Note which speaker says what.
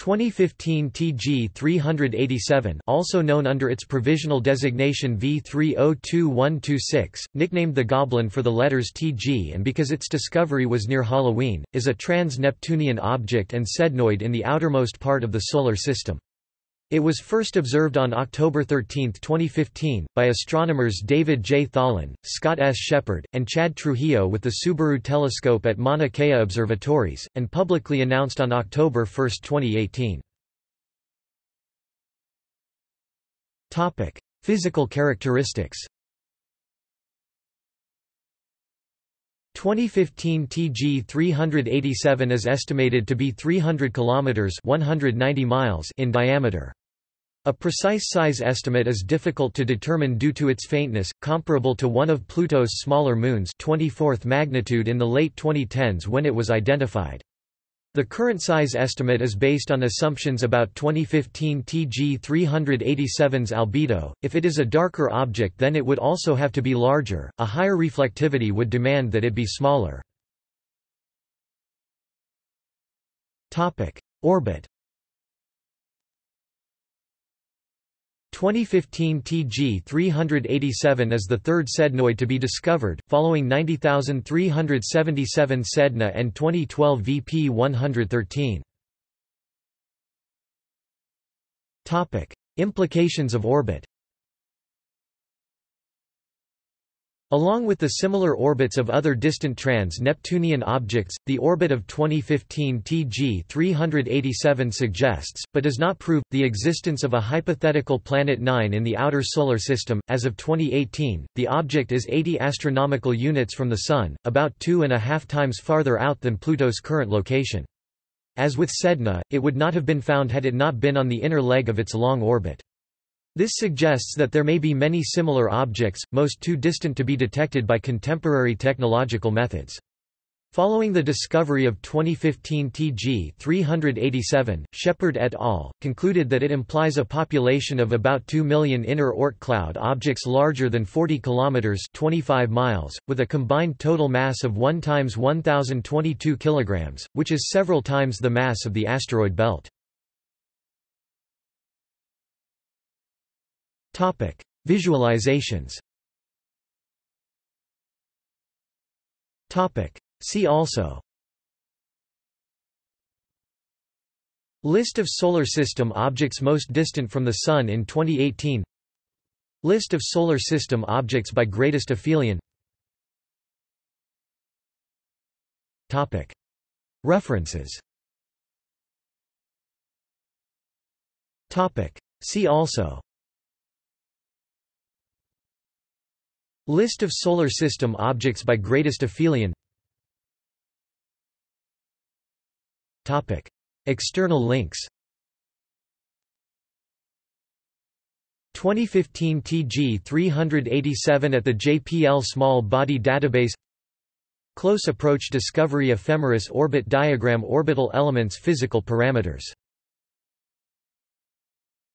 Speaker 1: 2015 TG 387 also known under its provisional designation V302126, nicknamed the Goblin for the letters TG and because its discovery was near Halloween, is a trans-Neptunian object and sednoid in the outermost part of the Solar System. It was first observed on October 13, 2015, by astronomers David J. Tholen, Scott S. Sheppard, and Chad Trujillo with the Subaru telescope at Mauna Kea Observatories, and publicly announced on October 1, 2018. Physical characteristics 2015 TG 387 is estimated to be 300 kilometers 190 miles in diameter. A precise size estimate is difficult to determine due to its faintness, comparable to one of Pluto's smaller moons 24th magnitude in the late 2010s when it was identified. The current size estimate is based on assumptions about 2015 TG 387's albedo. If it is a darker object then it would also have to be larger. A higher reflectivity would demand that it be smaller. Topic: Orbit 2015 TG 387 is the third sednoid to be discovered, following 90377 Sedna and 2012 VP 113. Implications of orbit Along with the similar orbits of other distant trans-Neptunian objects, the orbit of 2015 TG 387 suggests, but does not prove, the existence of a hypothetical planet 9 in the outer solar system. As of 2018, the object is 80 astronomical units from the Sun, about two and a half times farther out than Pluto's current location. As with Sedna, it would not have been found had it not been on the inner leg of its long orbit. This suggests that there may be many similar objects, most too distant to be detected by contemporary technological methods. Following the discovery of 2015 TG 387, Sheppard et al. concluded that it implies a population of about 2 million inner Oort cloud objects larger than 40 kilometers (25 miles), with a combined total mass of 1 times 1022 kilograms, which is several times the mass of the asteroid belt. Topic: Visualizations. Topic: See also. List of Solar System objects most distant from the Sun in 2018 List of Solar System objects by greatest aphelion. Topic: References. Topic: See also List of Solar System objects by greatest aphelion. External links. 2015 TG 387 at the JPL Small Body Database. Close Approach Discovery Ephemeris Orbit Diagram Orbital Elements Physical Parameters